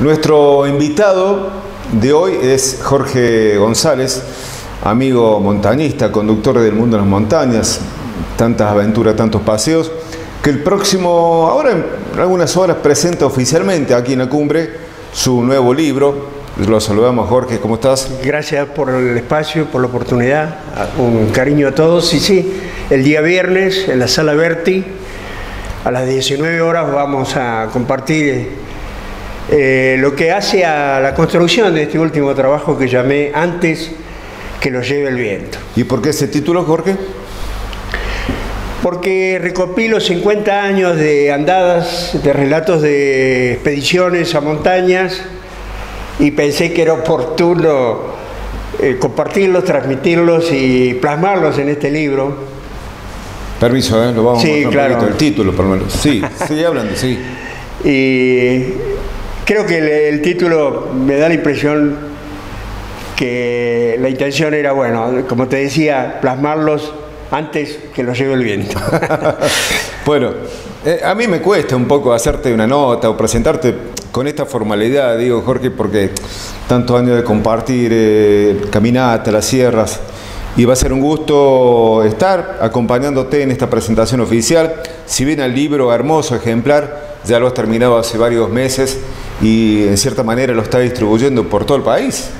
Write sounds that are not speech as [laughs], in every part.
Nuestro invitado de hoy es Jorge González, amigo montañista, conductor del mundo de las montañas, tantas aventuras, tantos paseos, que el próximo, ahora en algunas horas, presenta oficialmente aquí en la cumbre su nuevo libro. Lo saludamos, Jorge, ¿cómo estás? Gracias por el espacio, por la oportunidad, un cariño a todos. Y sí, el día viernes en la sala Berti, a las 19 horas vamos a compartir eh, lo que hace a la construcción de este último trabajo que llamé antes que lo lleve el viento. ¿Y por qué ese título, Jorge? Porque recopilo 50 años de andadas, de relatos de expediciones a montañas y pensé que era oportuno eh, compartirlos, transmitirlos y plasmarlos en este libro. Permiso, ¿eh? lo vamos sí, a claro. el título, por lo menos. Sí, [laughs] sigue hablando, sí. Y Creo que el, título me da la impresión que la intención era, bueno, como te decía, plasmarlos antes que los lleve el viento. [laughs] bueno, eh, a mí me cuesta un poco hacerte una nota o presentarte con esta formalidad, digo Jorge, porque tantos años de compartir eh, caminata, las sierras, y va a ser un gusto estar acompañándote en esta presentación oficial. Si bien el libro hermoso, ejemplar, ya lo has terminado hace varios meses y en cierta manera lo está distribuyendo por todo el país.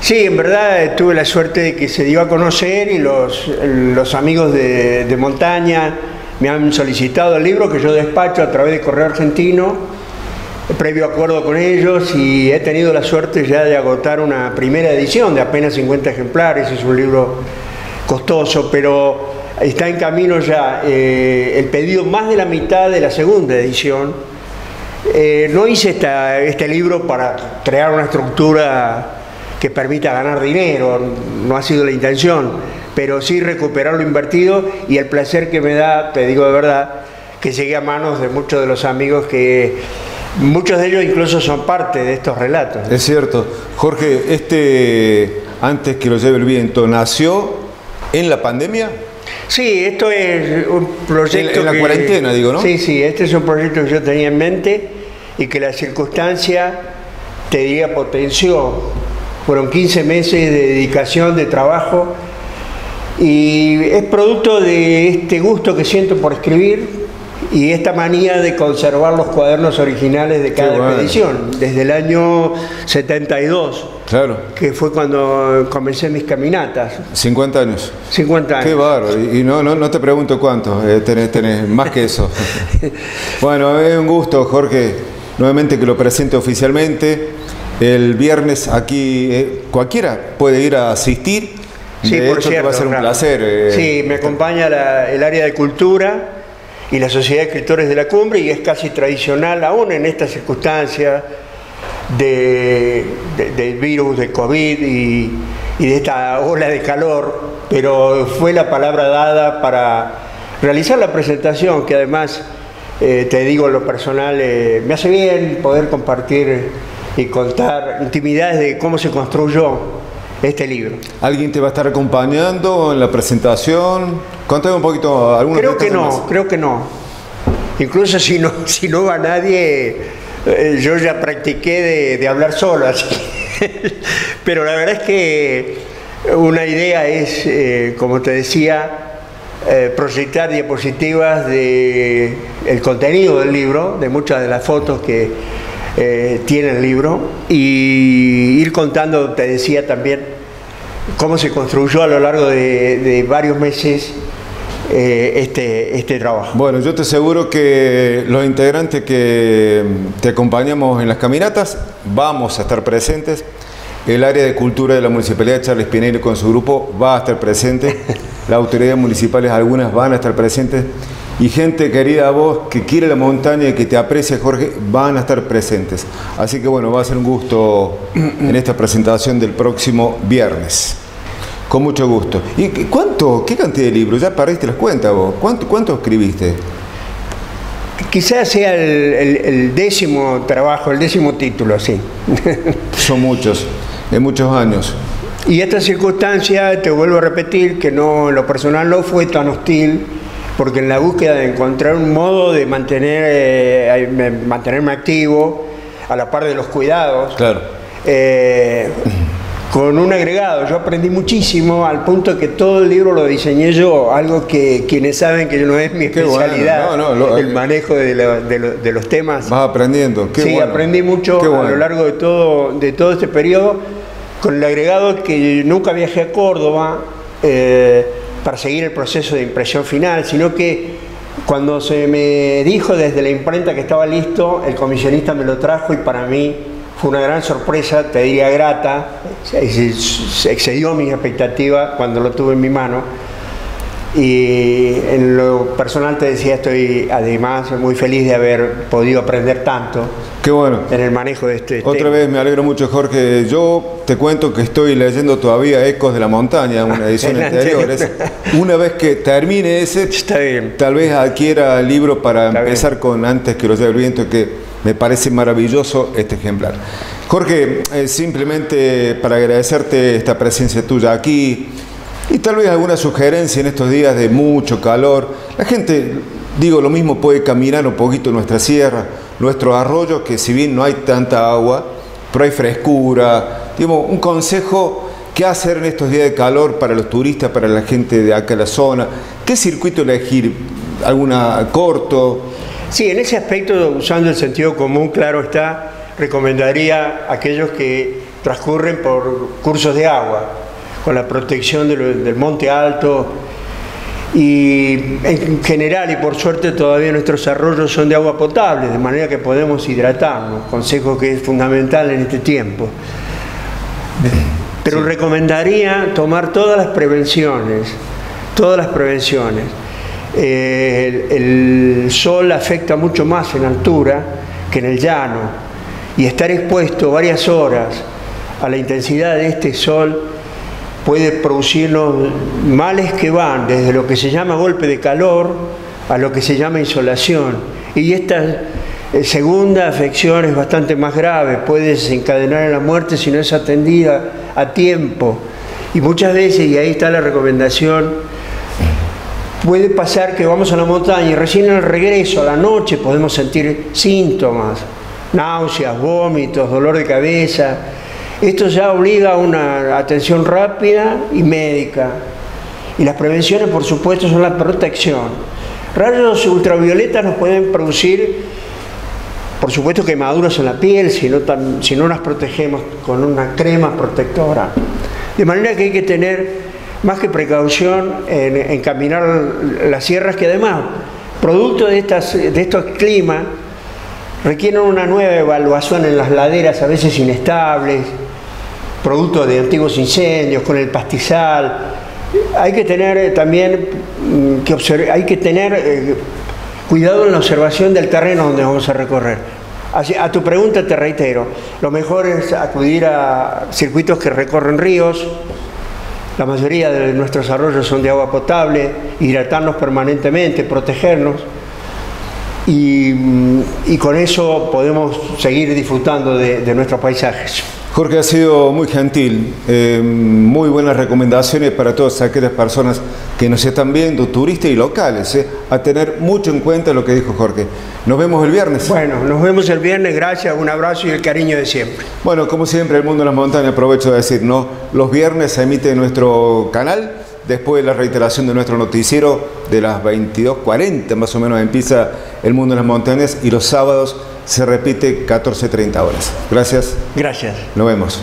Sí, en verdad tuve la suerte de que se dio a conocer y los, los amigos de, de montaña me han solicitado el libro que yo despacho a través de Correo Argentino, previo acuerdo con ellos y he tenido la suerte ya de agotar una primera edición de apenas 50 ejemplares, es un libro costoso, pero está en camino ya eh, el pedido más de la mitad de la segunda edición eh, no hice este libro para crear una estructura que permita ganar dinero, no ha sido la intención, pero sí recuperar lo invertido y el placer que me da, te digo de verdad, que llegué a manos de muchos de los amigos que muchos de ellos incluso son parte de estos relatos. Es cierto. Jorge, este, antes que lo lleve el viento, ¿nació en la pandemia? Sí, esto es un proyecto. En, la cuarentena, digo, ¿no? Sí, sí, este es un proyecto que yo tenía en mente y que la circunstancia, te diría, potenció. Fueron 15 meses de dedicación, de trabajo, y es producto de este gusto que siento por escribir, y esta manía de conservar los cuadernos originales de cada expedición, desde el año 72, claro. que fue cuando comencé mis caminatas. 50 años. 50 años. Qué bárbaro. Y no, no, no te pregunto cuánto, eh, tenés, tenés más que eso. [laughs] bueno, es un gusto, Jorge, nuevamente que lo presente oficialmente. El viernes aquí eh, cualquiera puede ir a asistir. Sí, de por hecho, cierto, va a ser un placer. Eh, sí, me acompaña el área de cultura y la Sociedad de Escritores de la Cumbre y es casi tradicional, aún en estas circunstancias de, del virus, de COVID y, de esta ola de calor, pero fue la palabra dada para realizar la presentación, que además, eh, te digo lo personal, eh, me hace bien poder compartir y contar intimidades de cómo se construyó este libro. ¿Alguien te va a estar acompañando en la presentación? Contame un poquito alguna Creo que no, creo que no. Incluso si no, [laughs] si no va nadie, eh, yo ya practiqué de, hablar solo, así. [laughs] Pero la verdad es que una idea es, eh, como te decía, eh, proyectar diapositivas de el contenido del libro, de muchas de las fotos que eh, tiene el libro y ir contando, te decía también, cómo se construyó a lo largo de, varios meses eh, este, este trabajo. Bueno, yo te aseguro que los integrantes que te acompañamos en las caminatas vamos a estar presentes. El área de cultura de la Municipalidad de Charles Pinero con su grupo va a estar presente. [laughs] Las autoridades municipales, algunas van a estar presentes y gente querida a vos que quiere la montaña y que te aprecia, Jorge, van a estar presentes. Así que bueno, va a ser un gusto en esta presentación del próximo viernes. Con mucho gusto. ¿Y cuánto, qué cantidad de libros? Ya perdiste las cuentas vos. ¿Cuánto, cuánto escribiste? Quizás sea el, décimo trabajo, el décimo título, sí. [laughs] Son muchos, en muchos años. Y esta circunstancia, te vuelvo a repetir, que no, lo personal no fue tan hostil porque en la búsqueda de encontrar un modo de mantener, eh, mantenerme activo, a la par de los cuidados. Claro. Eh, con un agregado. Yo aprendí muchísimo al punto que todo el libro lo diseñé yo, algo que quienes saben que no es mi especialidad, el manejo de, los temas. Vas aprendiendo. sí, aprendí mucho a lo largo de todo, de todo este periodo, con el agregado que nunca viajé a Córdoba eh, para seguir el proceso de impresión final, sino que cuando se me dijo desde la imprenta que estaba listo, el comisionista me lo trajo y para mí fue una gran sorpresa, te diría grata, excedió mi expectativa cuando lo tuve en mi mano. Y en lo personal te decía, estoy además muy feliz de haber podido aprender tanto. Qué bueno. En el manejo de este Otra vez me alegro mucho, Jorge. Yo te cuento que estoy leyendo todavía Ecos de la Montaña, una [laughs] edición anterior. una vez que termine ese, tal vez adquiera el libro para empezar con Antes que los dé el viento, que me parece maravilloso este ejemplar. Jorge, eh, simplemente para agradecerte esta presencia tuya aquí y tal vez alguna sugerencia en estos días de mucho calor. La gente, digo lo mismo, puede caminar un poquito nuestra sierra, nuestro arroyo, que si bien no hay tanta agua, pero hay frescura. Un consejo, ¿qué hacer en estos días de calor para los turistas, para la gente de acá la zona? ¿Qué circuito elegir? ¿Alguna corto? Sí, en ese aspecto, usando el sentido común, claro está, recomendaría a aquellos que transcurren por cursos de agua, con la protección del monte alto. Y en general, y por suerte, todavía nuestros arroyos son de agua potable, de manera que podemos hidratarnos, consejo que es fundamental en este tiempo. Pero recomendaría tomar todas las prevenciones, todas las prevenciones. El sol afecta mucho más en altura que en el llano. Y estar expuesto varias horas a la intensidad de este sol puede producirnos males que van desde lo que se llama golpe de calor a lo que se llama insolación. Y esta eh, segunda afección es bastante más grave, puede desencadenar en la muerte si no es atendida a tiempo. Y muchas veces, y ahí está la recomendación, Puede pasar que vamos a la montaña y recién en el regreso, a la noche, podemos sentir síntomas, náuseas, vómitos, dolor de cabeza. Esto ya obliga a una atención rápida y médica. Y las prevenciones, por supuesto, son la protección. Rayos ultravioletas nos pueden producir, por supuesto, quemaduras en la piel si no, no las protegemos con una crema protectora. De manera que hay que tener más que precaución en, caminar las sierras que además, producto de, de estos climas, requieren una nueva evaluación en las laderas a veces inestables, producto de antiguos incendios, con el pastizal. Hay que tener eh, también mm, que hay que tener eh, cuidado en la observación del terreno donde vamos a recorrer. a tu pregunta te reitero, lo mejor es acudir a circuitos que recorren ríos, la mayoría de nuestros arroyos son de agua potable, hidratarnos permanentemente, protegernos. Y, con eso podemos seguir disfrutando de nuestros paisajes. Jorge ha sido muy gentil, eh, muy buenas recomendaciones para todas aquellas personas que nos están viendo, turistas y locales, eh, a tener mucho en cuenta lo que dijo Jorge. Nos vemos el viernes. Bueno, nos vemos el viernes, gracias, un abrazo y el cariño de siempre. Bueno, como siempre, el mundo de las montañas, aprovecho de decir, ¿no? Los viernes se emite nuestro canal, después de la reiteración de nuestro noticiero de las 22.40 más o menos empieza el mundo de las montañas y los sábados se repite 14.30 horas. Gracias. Gracias. Nos vemos.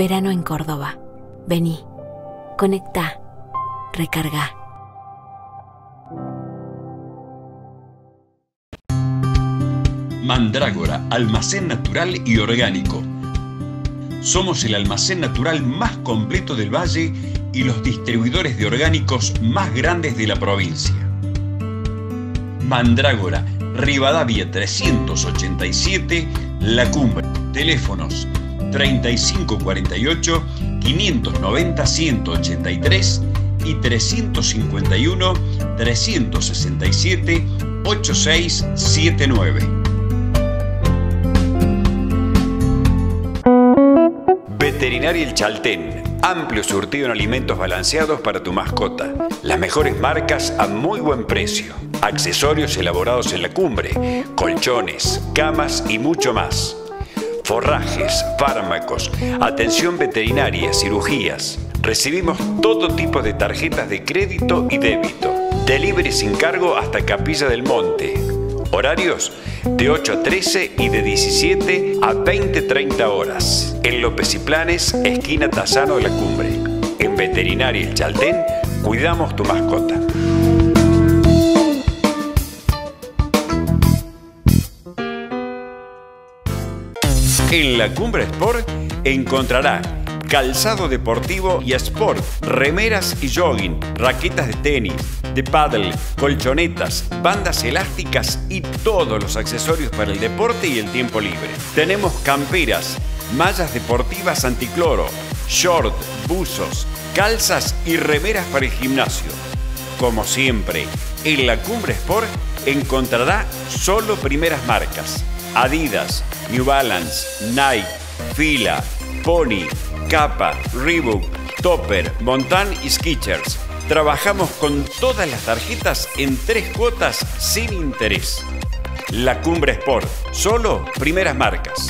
Verano en Córdoba. Vení, conecta, recarga. Mandrágora, almacén natural y orgánico. Somos el almacén natural más completo del valle y los distribuidores de orgánicos más grandes de la provincia. Mandrágora, Rivadavia 387, La Cumbre. Teléfonos 3548 590 183 y 351 367 8679. Veterinaria El Chaltén. Amplio surtido en alimentos balanceados para tu mascota. Las mejores marcas a muy buen precio. Accesorios elaborados en la cumbre. Colchones, camas y mucho más. Forrajes, fármacos, atención veterinaria, cirugías. Recibimos todo tipo de tarjetas de crédito y débito. Delivery sin cargo hasta Capilla del Monte. Horarios de 8 a 13 y de 17 a 20-30 horas. En López y Planes, esquina Tazano de la Cumbre. En Veterinaria El Chaldén, cuidamos tu mascota. En la Cumbre Sport encontrará calzado deportivo y sport, remeras y jogging, raquetas de tenis, de paddle, colchonetas, bandas elásticas y todos los accesorios para el deporte y el tiempo libre. Tenemos camperas, mallas deportivas anticloro, short, buzos, calzas y remeras para el gimnasio. Como siempre, en la Cumbre Sport encontrará solo primeras marcas. Adidas, New Balance, Nike, Fila, Pony, Kappa, Reebok, Topper, Montan y Skechers. Trabajamos con todas las tarjetas en tres cuotas sin interés. La Cumbre Sport, solo primeras marcas.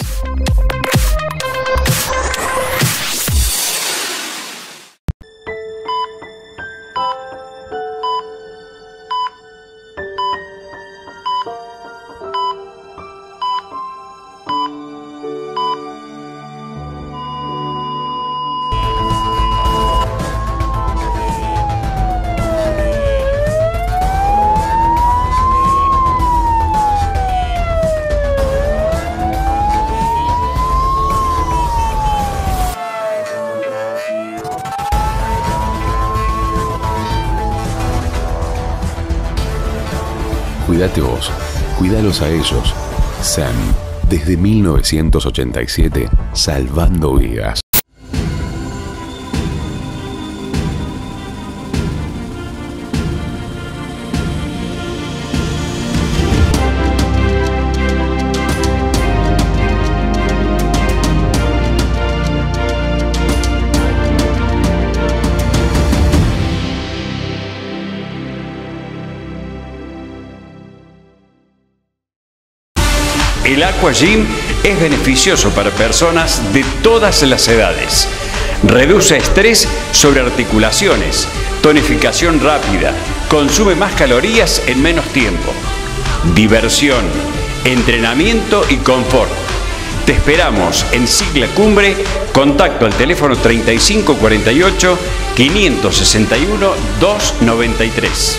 Cuídate vos, cuídalos a ellos. SAM, desde 1987, salvando vidas. El Aqua Gym es beneficioso para personas de todas las edades. Reduce estrés sobre articulaciones, tonificación rápida, consume más calorías en menos tiempo. Diversión, entrenamiento y confort. Te esperamos en Sigla Cumbre, contacto al teléfono 3548 561 293.